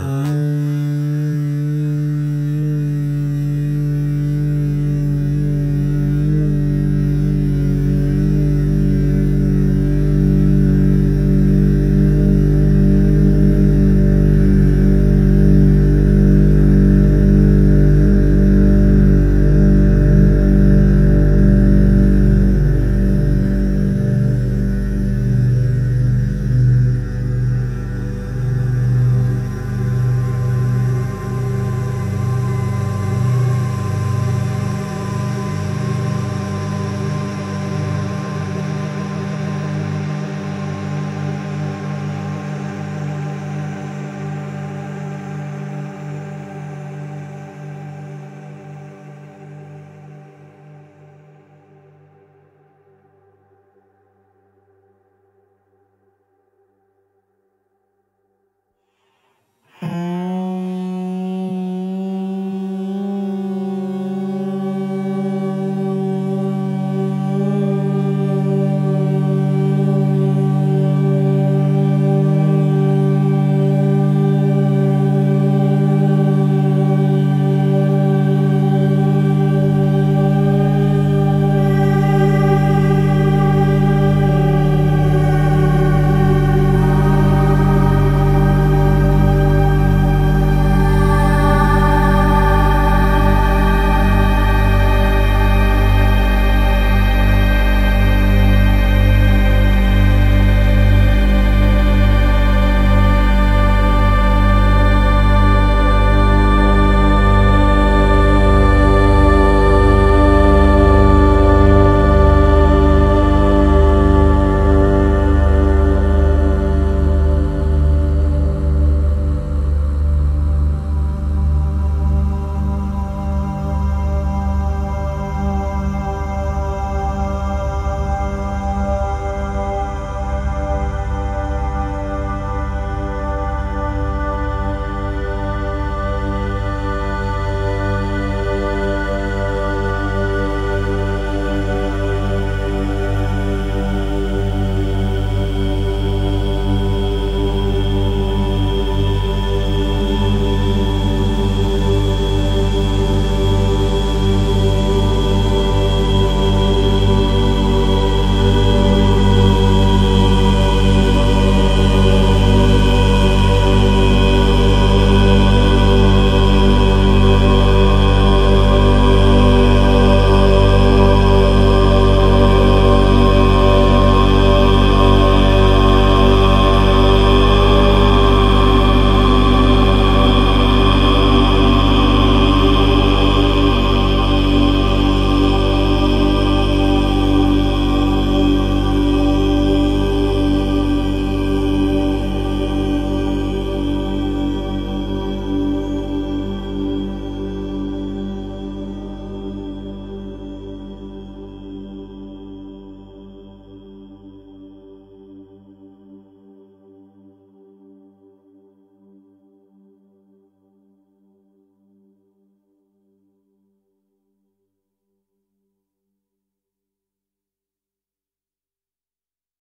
음